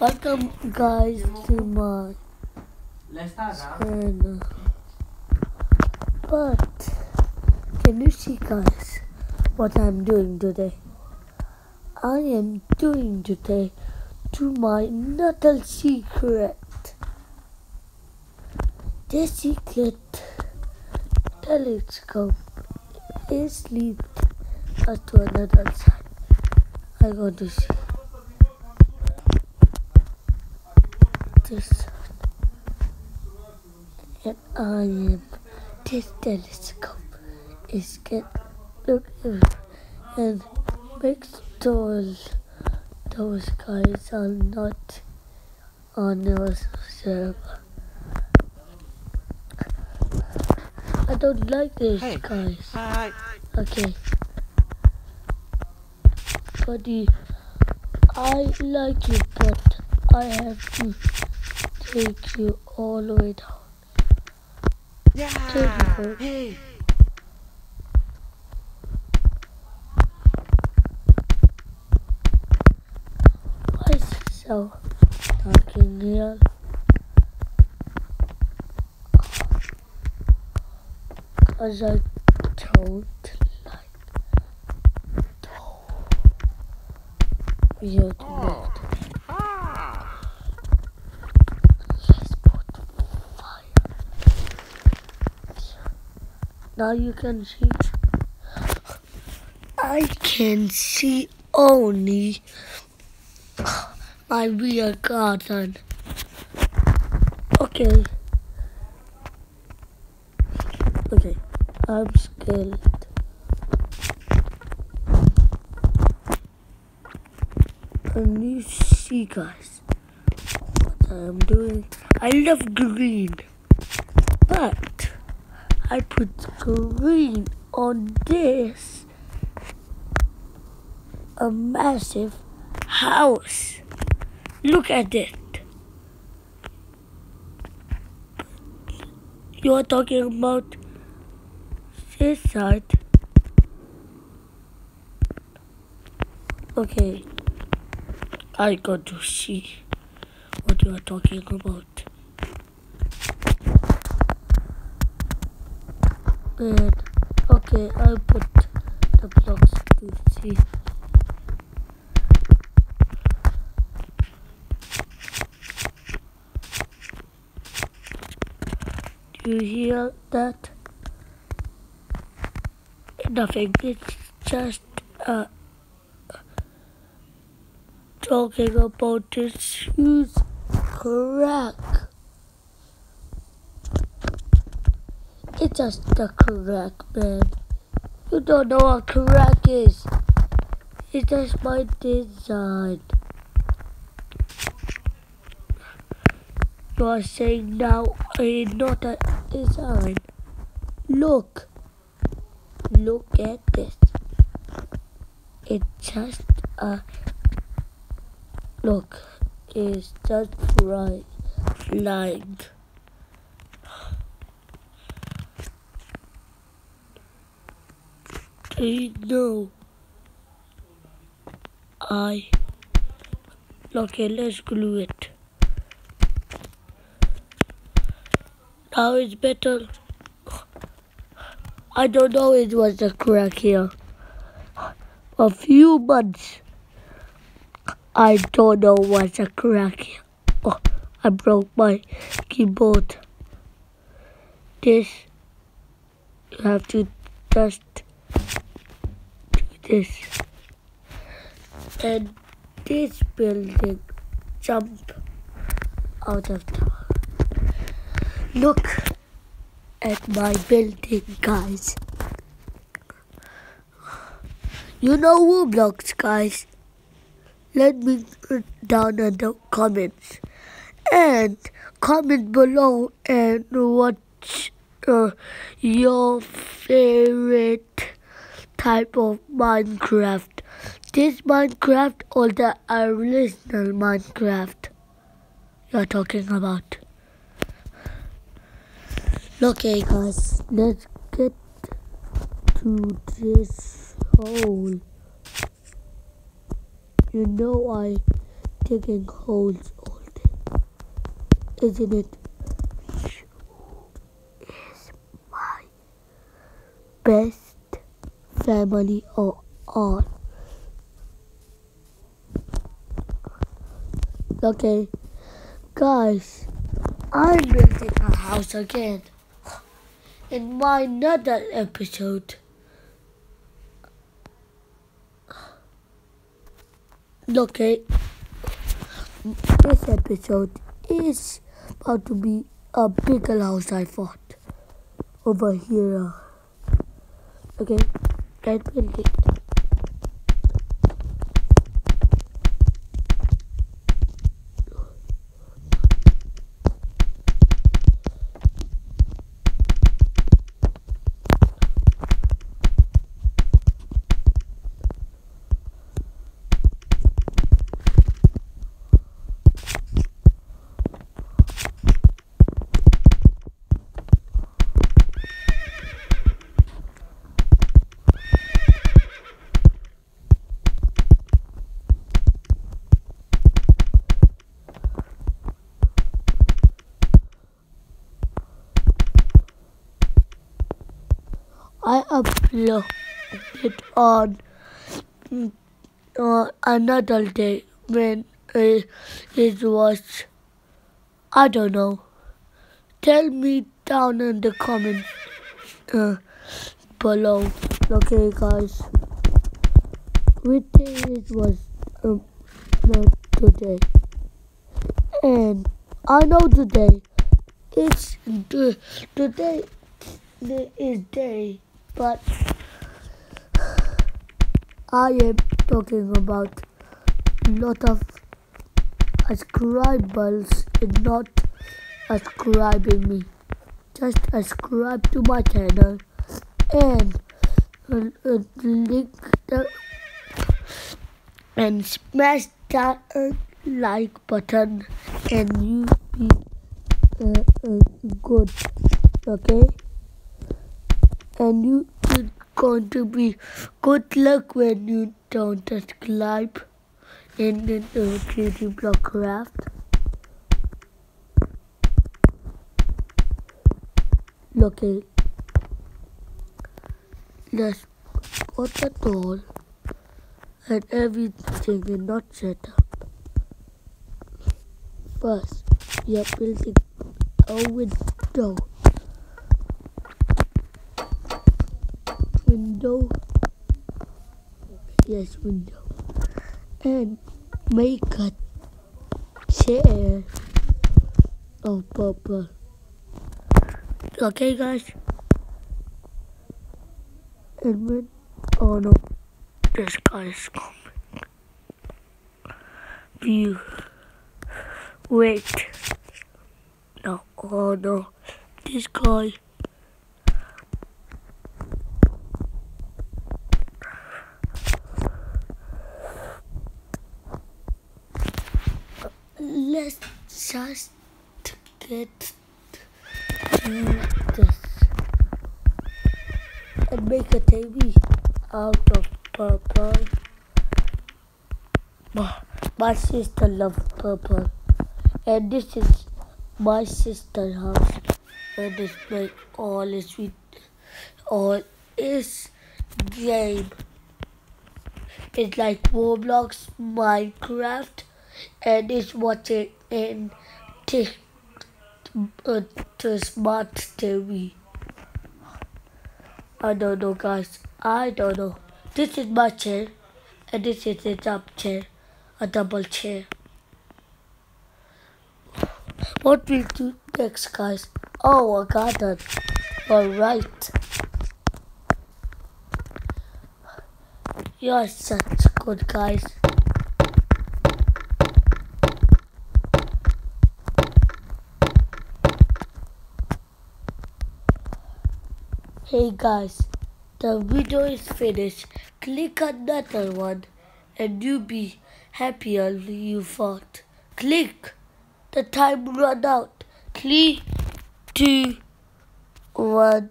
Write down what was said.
Welcome guys to my Let's start now. channel. But can you see guys what I'm doing today? I am doing today to my little secret. This secret telescope is linked to another side. I go to see this I am this telescope is get look and makes those those guys are not on your server. I don't like this Hey. guys. Hi. Okay. Buddy, I like you, but I have to take you all the way down. Yeah. Hey. Why is it so dark in here? Cause I don't like you to left. Let's put fire. Now you can see. I can see only my real garden. Okay. Okay, I'm scared. And you see, guys, what I'm doing. I love green, but I put green on this a massive house. Look at it. You are talking about this side. Okay. I got to see what you are talking about. And okay, I'll put the blocks to see. Do you hear that? Nothing. It's just uh, talking about this huge crack. It's just a crack, man. You don't know what crack is. It's just my design. You are saying now it's not a design. Look. Look at this. It's just a look. It's just right line. You? I okay. Let's glue it. Now it's better. I don't know it was a crack here. A few months. I don't know what's a crack here. Oh, I broke my keyboard. This, you have to just do this. And this building jump out of the Look at my building, guys. You know Roblox, guys. Let me down in the comments and comment below and watch uh, your favorite type of Minecraft. This Minecraft or the original Minecraft you're talking about. Okay, guys, let's get to this hole. You know, I digging holes all day. Isn't it? it? Is my best family or all. Okay, guys, I'm building a house again in my another episode. Okay, this episode is about to be a bigger house I thought over here. Okay, get I uploaded it on uh, another day when uh, it was, I don't know. Tell me down in the comments uh, below. Okay, guys. Which day it was um, not today. And I know today. It's the today is day but I am talking about lot of subscribers and not subscribing me. Just subscribe to my channel and uh, uh, link the and smash that uh, like button and you be uh, uh, good okay and you it's going to be good luck when you don't subscribe. In the uh, creative block craft okay. Let's put the doll and everything is not set up. First you're building a window window. Yes window. And make a chair. Of purple. Okay guys. And when oh no. This guy is coming. View wait. No oh no. This guy let's just get this and make a TV out of purple. My, my sister loves purple, and this is my sister's house. And it's like all is with all is game. It's like Roblox, Minecraft, and it's watching in t- uh, to smart TV. I don't know, guys. I don't know. This is my chair, and this is a jump chair, a double chair. What will do next, guys? Oh, a garden. All right. You're such good guys. Hey guys, the video is finished. Click another one and you'll be happier you thought. Click. The time run out. Three, two, one.